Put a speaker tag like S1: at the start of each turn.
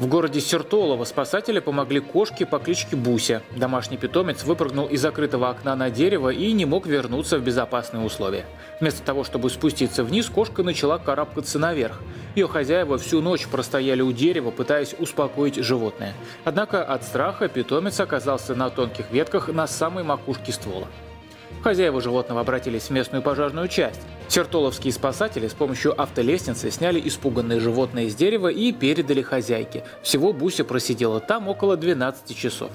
S1: В городе Сертолово спасатели помогли кошке по кличке Буся. Домашний питомец выпрыгнул из закрытого окна на дерево и не мог вернуться в безопасные условия. Вместо того, чтобы спуститься вниз, кошка начала карабкаться наверх. Ее хозяева всю ночь простояли у дерева, пытаясь успокоить животное. Однако от страха питомец оказался на тонких ветках на самой макушке ствола. Хозяева животного обратились в местную пожарную часть. Сертоловские спасатели с помощью автолестницы сняли испуганное животное с дерева и передали хозяйке. Всего Буся просидела там около 12 часов.